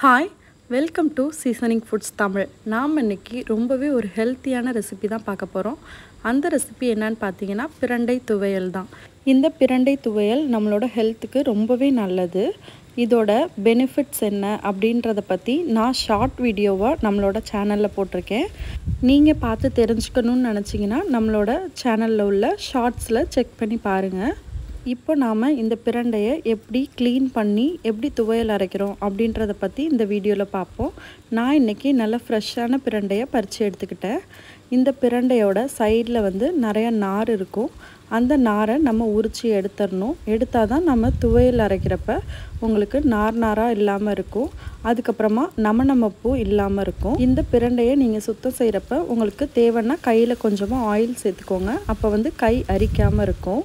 Hi welcome to seasoning foods Tamil நாம் இன்னைக்கு ரொம்பவே ஒரு ஹெல்த்தியான ரெசிபி தான் பார்க்க போகிறோம் அந்த ரெசிபி என்னன்னு பார்த்தீங்கன்னா பிரண்டை துவையல் தான். இந்த பிரண்டை துவையல் நம்மளோட ஹெல்த்துக்கு ரொம்பவே நல்லது. இதோட பெனிஃபிட்ஸ் என்ன அப்படின்றத பற்றி நான் ஷார்ட் வீடியோவாக நம்மளோட சேனலில் போட்டிருக்கேன். நீங்கள் பார்த்து தெரிஞ்சுக்கணுன்னு நினச்சிங்கன்னா நம்மளோட சேனலில் உள்ள ஷார்ட்ஸில் செக் பண்ணி பாருங்கள் இப்போ நாம் இந்த பிரண்டையை எப்படி க்ளீன் பண்ணி எப்படி துவையல் அரைக்கிறோம் அப்படின்றத பற்றி இந்த வீடியோவில் பார்ப்போம். நான் இன்றைக்கி நல்லா ஃப்ரெஷ்ஷான பிரண்டையை பறித்து எடுத்துக்கிட்டேன். இந்த பிரண்டையோட சைடில் வந்து நிறைய நார் இருக்கும். அந்த நாரை நம்ம உரித்து எடுத்துடணும். எடுத்தால் தான் நம்ம துவையல் அரைக்கிறப்ப உங்களுக்கு நார் நாராக இல்லாமல் இருக்கும். அதுக்கப்புறமா நம்ம நமப்பும் இல்லாமல் இருக்கும். இந்த பிரண்டையை நீங்கள் சுத்தம் செய்கிறப்ப உங்களுக்கு தேவைன்னா கையில் கொஞ்சமாக ஆயில் சேர்த்துக்கோங்க. அப்போ வந்து கை அரிக்காமல் இருக்கும்.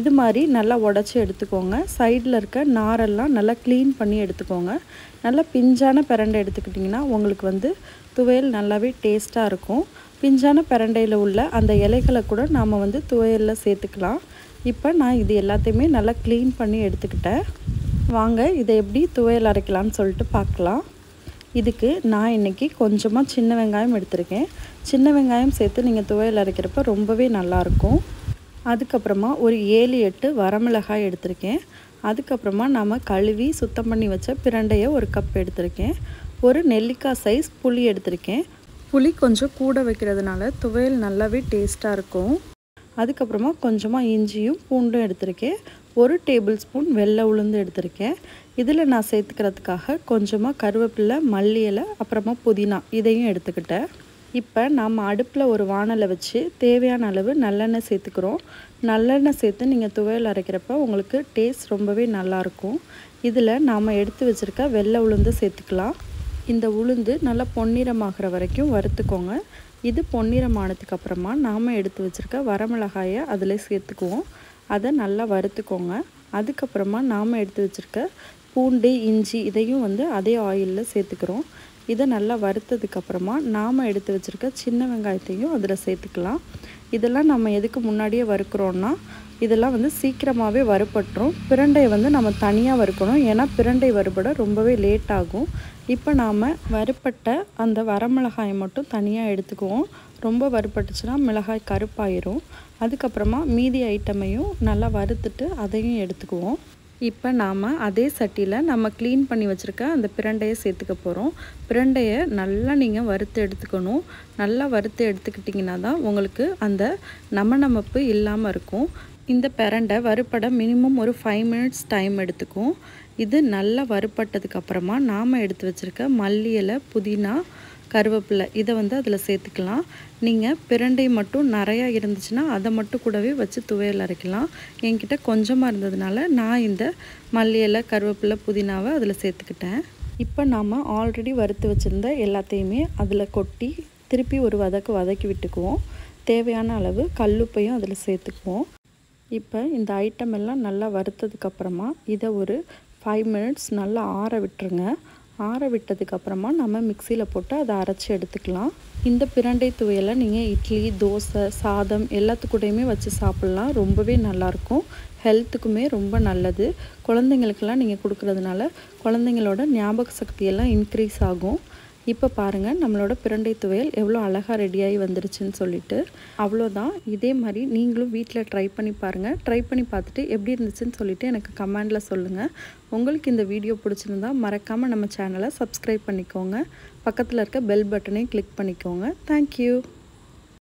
இது மாதிரி நல்லா உடச்சி எடுத்துக்கோங்க. சைடில் இருக்க நாரெல்லாம் நல்லா க்ளீன் பண்ணி எடுத்துக்கோங்க. நல்லா பிஞ்சான பிரண்டை எடுத்துக்கிட்டிங்கன்னா உங்களுக்கு வந்து துவையல் நல்லாவே டேஸ்ட்டாக இருக்கும். பிஞ்சான பிரண்டையில் உள்ள அந்த இலைகளை கூட நாம் வந்து துவையலில் சேர்த்துக்கலாம். இப்போ நான் இது எல்லாத்தையுமே நல்லா க்ளீன் பண்ணி எடுத்துக்கிட்டேன். வாங்க இதை எப்படி துவையல் அரைக்கலாம்னு சொல்லிட்டு பார்க்கலாம். இதுக்கு நான் இன்றைக்கி கொஞ்சமாக சின்ன வெங்காயம் எடுத்திருக்கேன். சின்ன வெங்காயம் சேர்த்து நீங்கள் துவையல் அரைக்கிறப்ப ரொம்பவே நல்லாயிருக்கும் அதுக்கப்புறமா ஒரு ஏழு எட்டு வரமிளகாய் எடுத்திருக்கேன். அதுக்கப்புறமா நம்ம கழுவி சுத்தம் பண்ணி வச்ச பிரண்டையை ஒரு கப் எடுத்திருக்கேன். ஒரு நெல்லிக்காய் சைஸ் புளி எடுத்திருக்கேன். புளி கொஞ்சம் கூட வைக்கிறதுனால துவையல் நல்லாவே டேஸ்ட்டாக இருக்கும். அதுக்கப்புறமா கொஞ்சமாக இஞ்சியும் பூண்டும் எடுத்திருக்கேன். ஒரு டேபிள் ஸ்பூன் வெள்ளை உளுந்து எடுத்திருக்கேன். இதில் நான் சேர்த்துக்கிறதுக்காக கொஞ்சமாக கருவேப்பிலை மல்லி இலை அப்புறமா புதினா இதையும் எடுத்துக்கிட்டேன். இப்போ நம்ம அடுப்பில் ஒரு வானலை வச்சு தேவையான அளவு நல்லெண்ணெய் சேர்த்துக்கிறோம். நல்லெண்ணெய் சேர்த்து நீங்கள் துவையல் அரைக்கிறப்ப உங்களுக்கு டேஸ்ட் ரொம்பவே நல்லாயிருக்கும் இதில் நாம் எடுத்து வச்சுருக்க வெள்ளை உளுந்து சேர்த்துக்கலாம். இந்த உளுந்து நல்லா பொன்னிறமாகிற வரைக்கும் வறுத்துக்கோங்க. இது பொன்னிறமானதுக்கு அப்புறமா நாம் எடுத்து வச்சுருக்க வரமிளகாயை அதில் சேர்த்துக்குவோம். அதை நல்லா வறுத்துக்கோங்க. அதுக்கப்புறமா நாம் எடுத்து வச்சுருக்க பூண்டு இஞ்சி இதையும் வந்து அதே ஆயிலில் சேர்த்துக்கிறோம். இதை நல்லா வறுத்ததுக்கப்புறமா நாம் எடுத்து வச்சுருக்க சின்ன வெங்காயத்தையும் அதில் சேர்த்துக்கலாம். இதெல்லாம் நம்ம எதுக்கு முன்னாடியே வறுக்கிறோன்னா இதெல்லாம் வந்து சீக்கிரமாகவே வறுபட்டுரும். பிரண்டையை வந்து நம்ம தனியாக வறுக்கணும். ஏன்னா பிரண்டை வறுபட ரொம்பவே லேட் ஆகும். இப்போ நாம் வறுப்பட்ட அந்த வரமிளகாயை மட்டும் தனியாக எடுத்துக்குவோம். ரொம்ப வறுப்பட்டுச்சுன்னா மிளகாய் கருப்பாயிரும். அதுக்கப்புறமா மீதி ஐட்டமையும் நல்லா வறுத்துட்டு அதையும் எடுத்துக்குவோம். இப்போ நாம் அதே சட்டியில் நம்ம க்ளீன் பண்ணி வச்சுருக்க அந்த பிரண்டையை சேர்த்துக்க போகிறோம் பிரண்டையை நல்லா நீங்கள் வறுத்து எடுத்துக்கணும். நல்லா வறுத்து எடுத்துக்கிட்டிங்கன்னா தான் உங்களுக்கு அந்த நம நமப்பு இல்லாமல் இருக்கும். இந்த பிரண்டை வறுப்பட மினிமம் ஒரு ஃபைவ் மினிட்ஸ் டைம் எடுத்துக்கும். இது நல்லா வறுப்பட்டதுக்கு அப்புறமா நாம் எடுத்து வச்சுருக்க மல்லி இலை புதினா கருவேப்பிலை இதை வந்து அதில் சேர்த்துக்கலாம். நீங்கள் பிரண்டை மட்டும் நிறையா இருந்துச்சுன்னா அதை மட்டும் கூடவே வச்சு துவையல் அரைக்கலாம். என்கிட்ட கொஞ்சமாக இருந்ததுனால நான் இந்த மல்லி இலை கருவேப்பிலை புதினாவை அதில் சேர்த்துக்கிட்டேன். இப்போ நாம் ஆல்ரெடி வறுத்து வச்சுருந்த எல்லாத்தையுமே அதில் கொட்டி திருப்பி ஒரு வதக்கு வதக்கி விட்டுக்குவோம். தேவையான அளவு கல்லுப்பையும் அதில் சேர்த்துக்குவோம். இப்போ இந்த ஐட்டம் எல்லாம் நல்லா வறுத்ததுக்கப்புறமா இதை ஒரு ஃபைவ் மினிட்ஸ் நல்லா ஆற விட்டுருங்க. ஆற விட்டதுக்கப்புறமா நம்ம மிக்சியில் போட்டு அதை அரைச்சி எடுத்துக்கலாம். இந்த பிரண்டை துவையலை நீங்கள் இட்லி தோசை சாதம் எல்லாத்துக்கூடையுமே வச்சு சாப்பிட்லாம். ரொம்பவே நல்லாயிருக்கும். ஹெல்த்துக்குமே ரொம்ப நல்லது. குழந்தைங்களுக்கெல்லாம் நீங்கள் கொடுக்குறதுனால குழந்தைங்களோட ஞாபக சக்தியெல்லாம் இன்க்ரீஸ் ஆகும். இப்போ பாருங்கள் நம்மளோட பிரண்டை துவையல் எவ்வளோ அழகாக ரெடியாகி வந்துருச்சுன்னு சொல்லிட்டு அவ்வளோதான். இதே மாதிரி நீங்களும் வீட்டில் ட்ரை பண்ணி பாருங்கள் ட்ரை பண்ணி பார்த்துட்டு எப்படி இருந்துச்சுன்னு சொல்லிவிட்டு எனக்கு கமெண்டில் சொல்லுங்கள் உங்களுக்கு இந்த வீடியோ பிடிச்சிருந்தா மறக்காமல் நம்ம சேனலை சப்ஸ்கிரைப் பண்ணிக்கோங்க. பக்கத்தில் இருக்க பெல் பட்டனையும் கிளிக் பண்ணிக்கோங்க. தேங்க்யூ